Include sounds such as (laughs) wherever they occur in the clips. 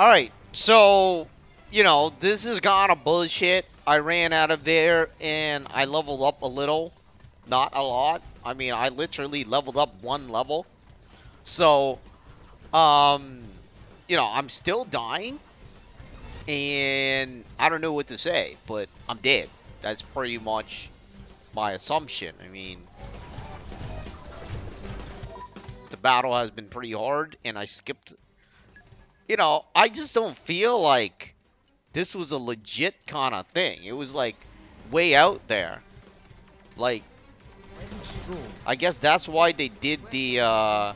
Alright, so, you know, this is gone a bullshit. I ran out of there and I leveled up a little. Not a lot. I mean, I literally leveled up one level. So, um, you know, I'm still dying. And I don't know what to say, but I'm dead. That's pretty much my assumption. I mean, the battle has been pretty hard, and I skipped. You know, I just don't feel like this was a legit kind of thing. It was like way out there. Like, I guess that's why they did the. Uh...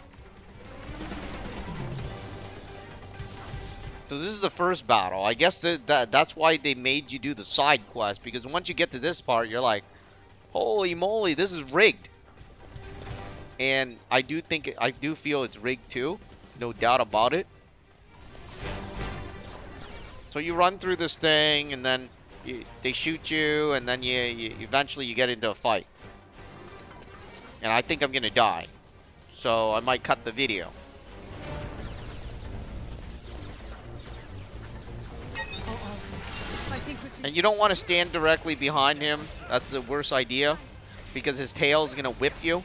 So this is the first battle. I guess that, that that's why they made you do the side quest because once you get to this part, you're like, holy moly, this is rigged. And I do think I do feel it's rigged too, no doubt about it. So you run through this thing, and then you, they shoot you, and then you, you eventually you get into a fight. And I think I'm gonna die, so I might cut the video. And you don't want to stand directly behind him. That's the worst idea. Because his tail is going to whip you.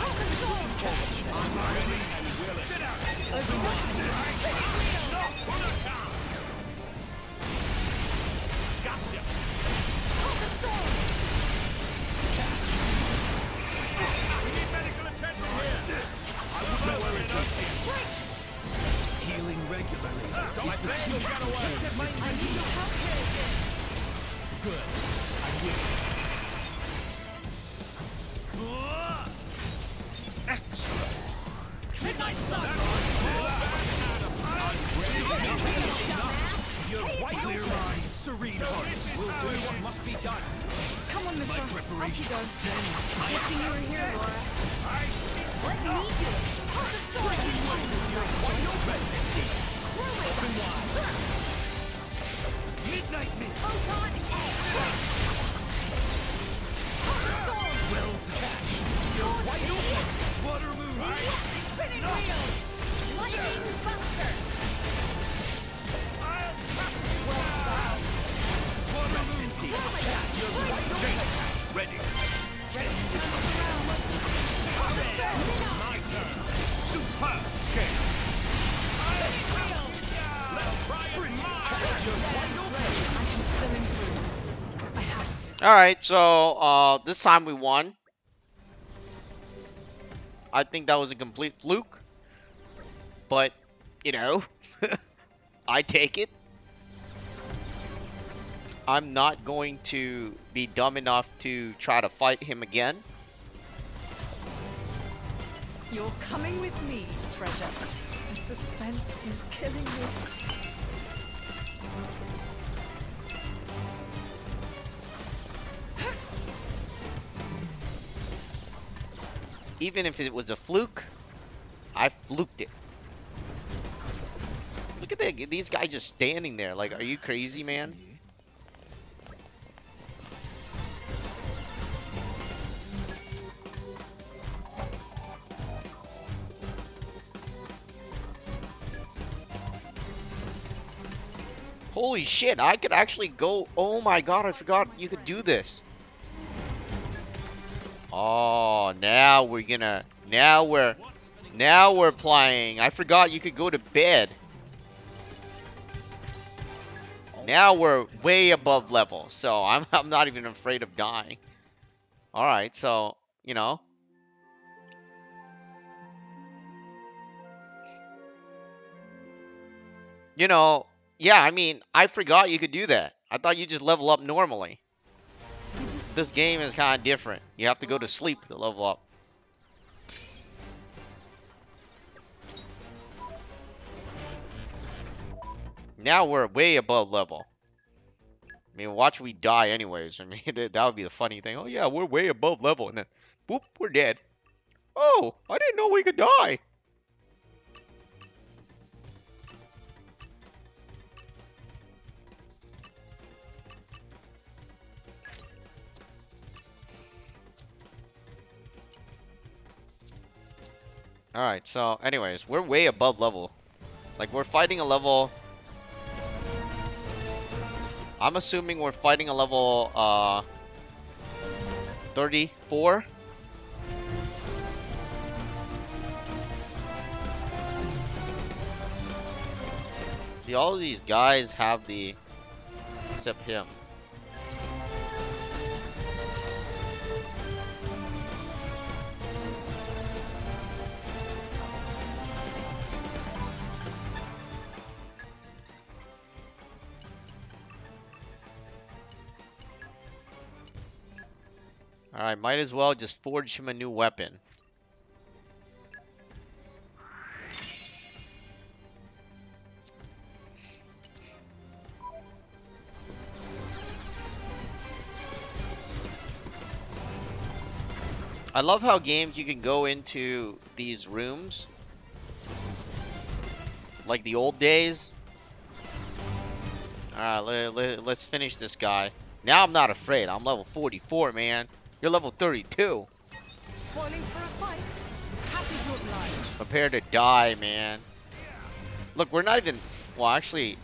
Open! Storm! I'm ready and willing! Get out! Okie doke! Spinning wheel! No! Ready. Ready to turn around. Alright, so uh, this time we won. I think that was a complete fluke. But, you know, (laughs) I take it. I'm not going to be dumb enough to try to fight him again. You're coming with me, treasure. The suspense is killing me. Even if it was a fluke, I fluked it. Look at that, these guys just standing there. Like, are you crazy, man? Holy shit, I could actually go. Oh my god, I forgot you could do this. Oh, now we're gonna. Now we're. Now we're playing. I forgot you could go to bed. Now we're way above level, so I'm, (laughs) I'm not even afraid of dying. Alright, so, you know. You know, yeah, I mean, I forgot you could do that. I thought you just level up normally. This game is kind of different. You have to go to sleep to level up. Now we're way above level. I mean, watch we die anyways. I mean, (laughs) that would be the funny thing. Oh yeah, we're way above level, and then, boop, we're dead. Oh, I didn't know we could die. Alright, so anyways, we're way above level. Like, we're fighting a level... I'm assuming we're fighting a level, uh... 34? See, all of these guys have the... Except him. Alright, might as well just forge him a new weapon. I love how games you can go into these rooms like the old days. Alright, let, let, let's finish this guy. Now I'm not afraid. I'm level 44, man. You're level 32. Spoiling for a fight. Happy to. Prepare to die, man. Look, we're not even... Well, actually,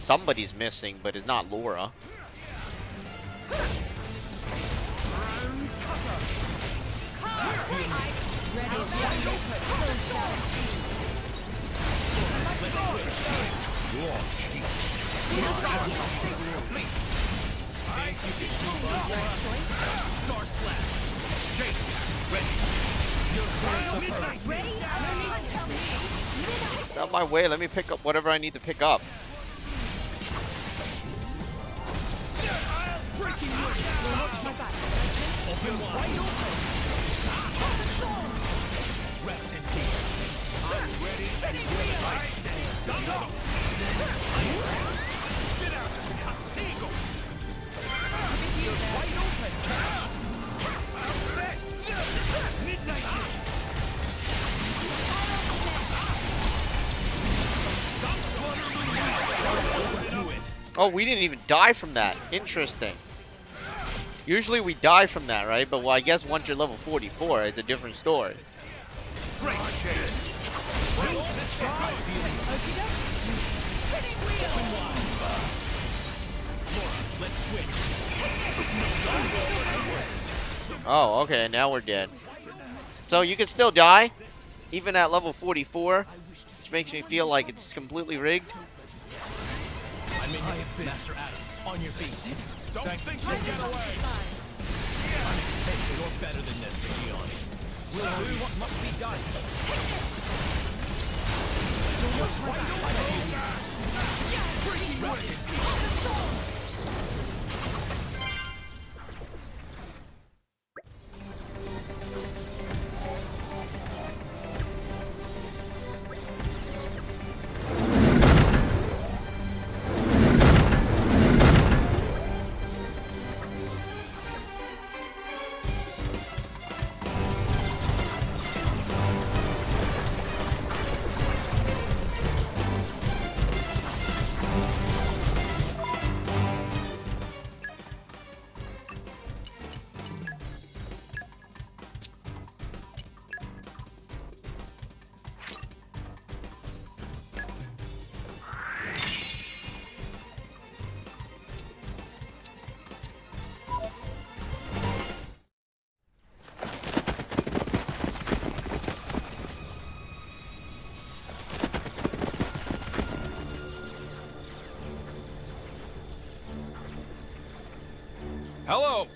somebody's missing, but it's not Lora. Out my way. Let me pick up whatever I need to pick up. Rest in peace. I'm ready I stand. Oh, we didn't even die from that. Interesting. Usually we die from that, right? But well, I guess once you're level 44, it's a different story. Oh, okay, now we're dead. So you can still die, even at level 44, which makes me feel like it's completely rigged. I'm Master Addam, on your feet. Don't think you'll get away! You're better than this, We'll do what must be done. Right away!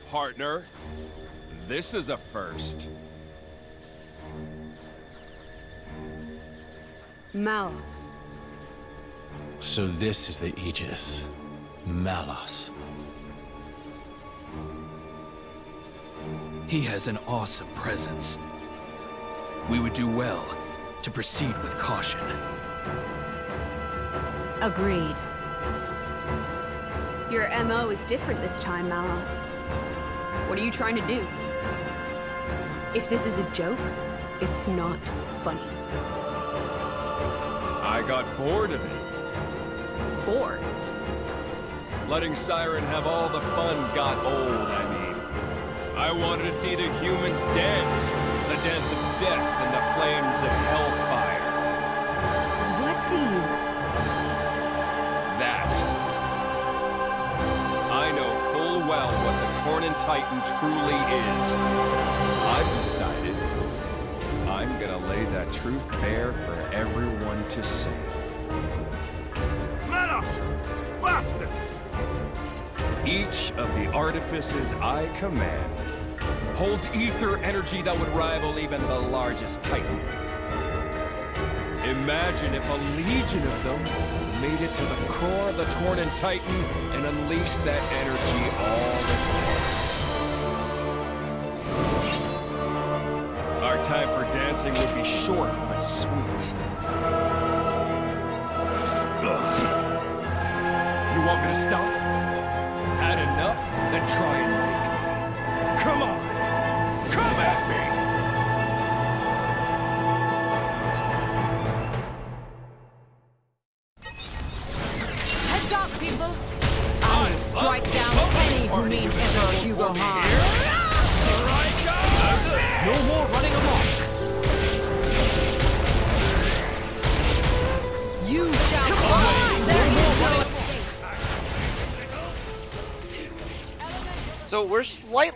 Whoa, partner. This is a first. Malos. So this is the Aegis. Malos. He has an awesome presence. We would do well to proceed with caution. Agreed. Your MO is different this time, Malos. What are you trying to do? If this is a joke, it's not funny. I got bored of it. Bored. Letting Siren have all the fun got old, I mean. I wanted to see the humans dance. The dance of death and the flames of hellfire. Tornan Titan truly is. I've decided I'm gonna lay that truth bare for everyone to see. Malos! Bastard! Each of the artifices I command holds ether energy that would rival even the largest titan. Imagine if a legion of them made it to the core of the Tornan Titan and unleashed that energy all at dancing would be short but sweet. You want me to stop? Had enough? Then try and make me. Come on!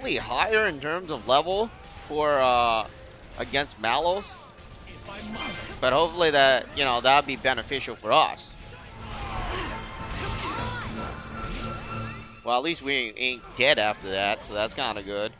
Slightly higher in terms of level for uh, against Malos, but hopefully that you know that'd be beneficial for us. Well, at least we ain't dead after that, so that's kind of good.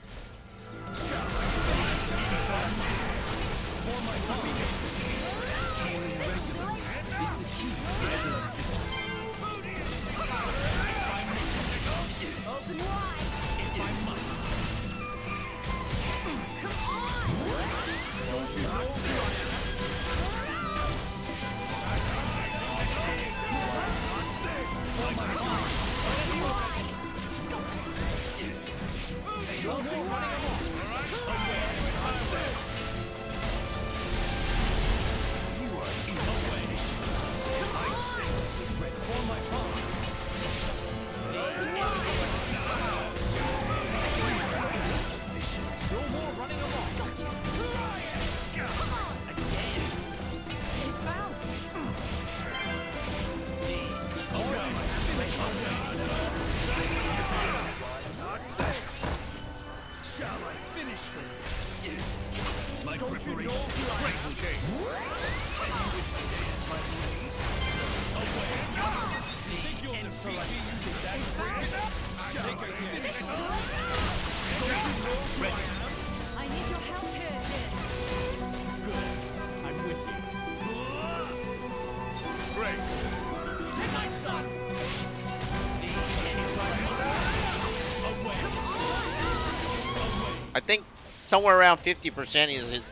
Somewhere around 50% is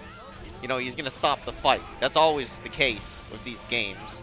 you know, he's gonna stop the fight. That's always the case with these games.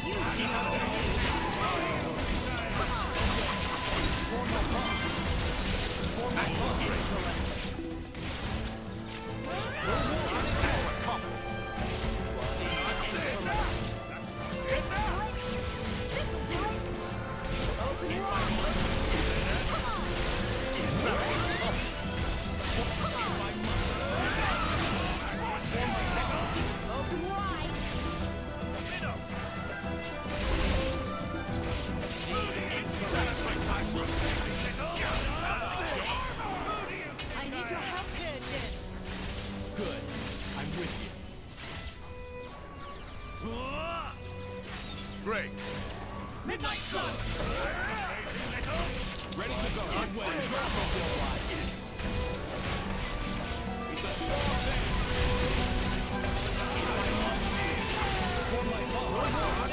fast. You. Great. Midnight Sun! Ready to go. On way. It's a sure thing. For my love.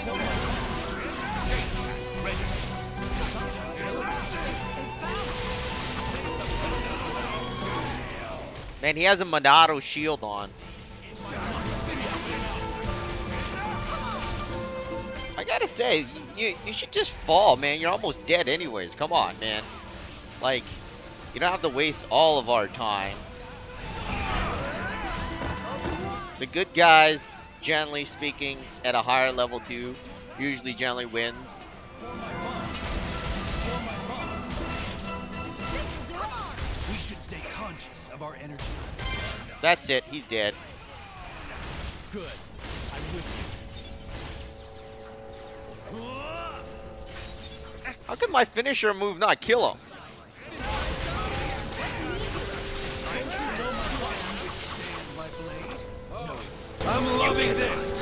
For my love. Ready. Man, he has a Monado shield on. Gotta say, you, you should just fall, man. You're almost dead anyways. Come on, man. Like, you don't have to waste all of our time. The good guys, generally speaking, at a higher level too, usually generally wins. We should stay conscious of our energy. That's it. He's dead. Good. Could my finisher move not kill him? I'm loving this.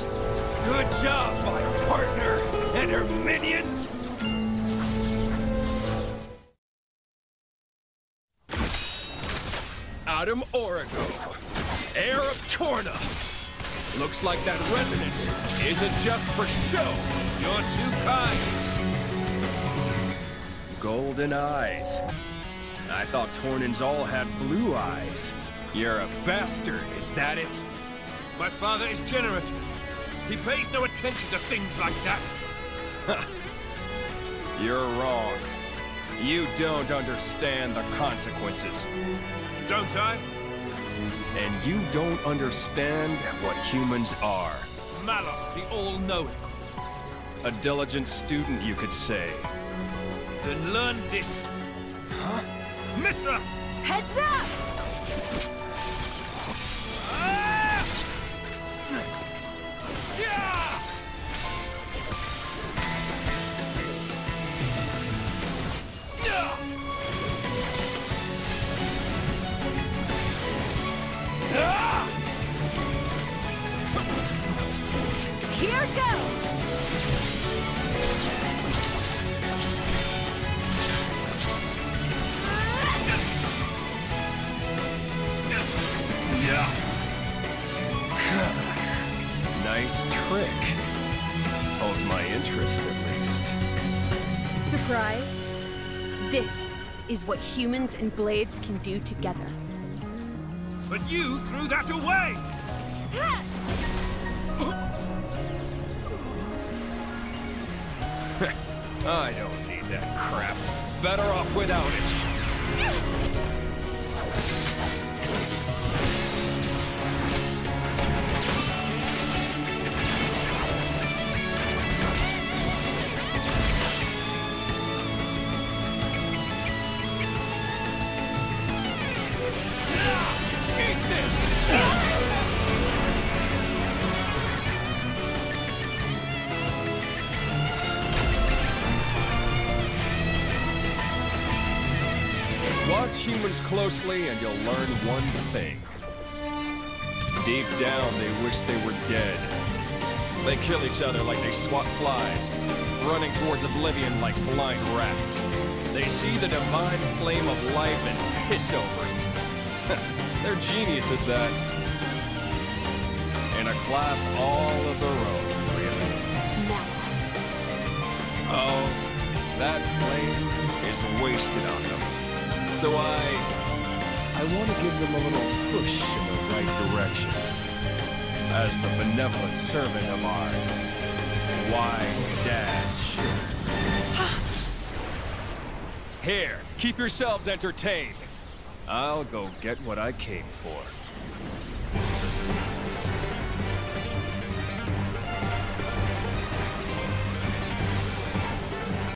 Good job, my partner and her minions. Addam Origo, heir of Torna. Looks like that resonance isn't just for show. You're too kind. Golden eyes. I thought Tornans all had blue eyes. You're a bastard, is that it? My father is generous. He pays no attention to things like that. (laughs) You're wrong. You don't understand the consequences. Don't I? And you don't understand what humans are. Malos, the all-knowing. A diligent student, you could say. Then learn this. Huh? Mythra! Heads up! Surprised? This is what humans and blades can do together. But you threw that away! (laughs) I don't need that crap. Better off without it. Closely and you'll learn one thing. Deep down, they wish they were dead. They kill each other like they swat flies, running towards oblivion like blind rats. They see the divine flame of life and piss over it. (laughs) They're genius at that. In a class all of their own, really. Malos. Oh, that flame is wasted on them. So I... I want to give them a little push in the right direction. As the benevolent servant of our wine dad should. Here, keep yourselves entertained. I'll go get what I came for.